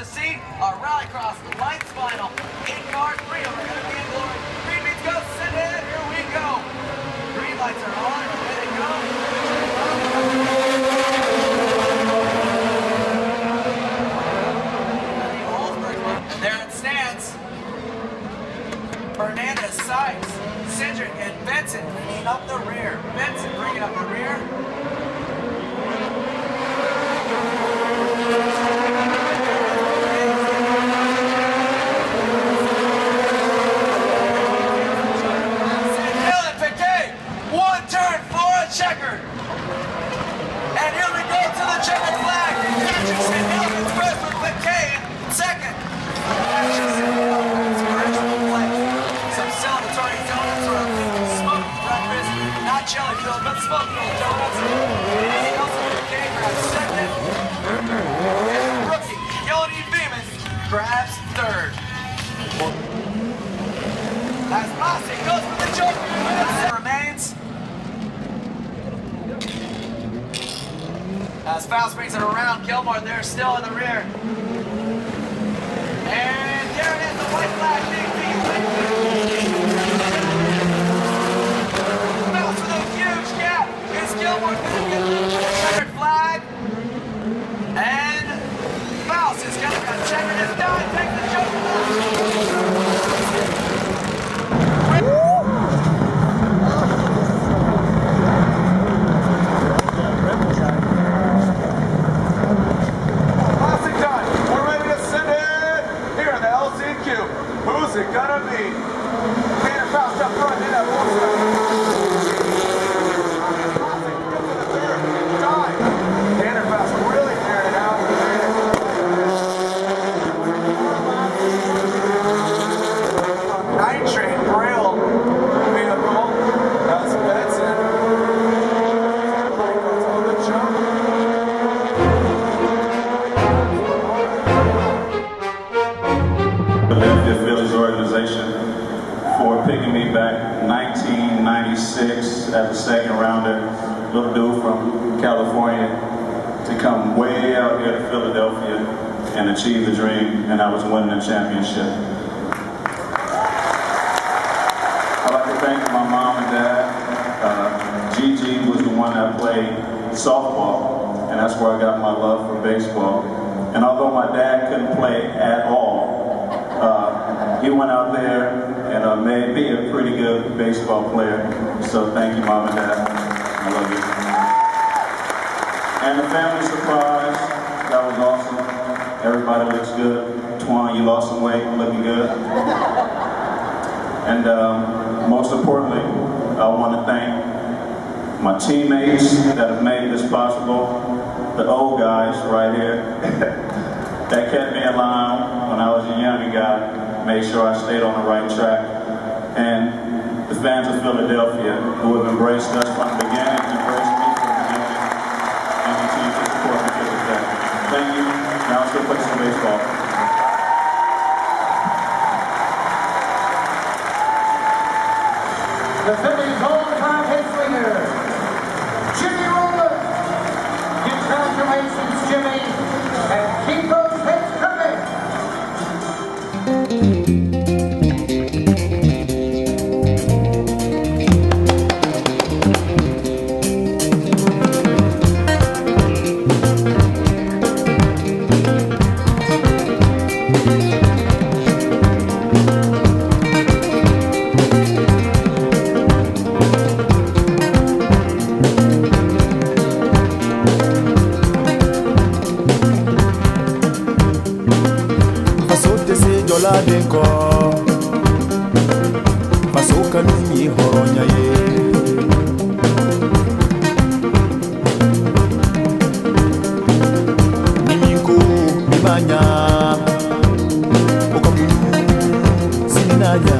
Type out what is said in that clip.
to see our Rallycross Lights Final in car three over going to be in glory. Green means go, send it, here we go. Green lights are on, Ready to go. There it stands. Fernandez, Sykes, Cindric, and Benson bringing up the rear. Benson bringing up the rear. checkered. And here we go to the checkered flag. Patrick St. First with McCain second. Patrick Some smoke breakfast. Not jelly filled, but smoke filled It around, Gilmore there still in the rear. The second rounder, little dude from California, to come way out here to Philadelphia and achieve the dream, and I was winning the championship. I'd like to thank my mom and dad. Uh, Gigi was the one that played softball, and that's where I got my love for baseball. And although my dad couldn't play at all, uh, he went out there and uh, made me a pretty good baseball player. So thank you, mom and dad. I love you. And the family surprise, that was awesome. Everybody looks good. Twan, you lost some weight, looking good. And um, most importantly, I want to thank my teammates that have made this possible, the old guys right here that kept me alive when I was a younger guy, made sure I stayed on the right track, and the fans of Philadelphia who have embraced us from the beginning, and embraced me from the beginning, and continue to support me to this day. Thank you. Now let's go play some baseball. madeko Pasoka numi horonya ye? Nimiku nimanya Okamunu sininanya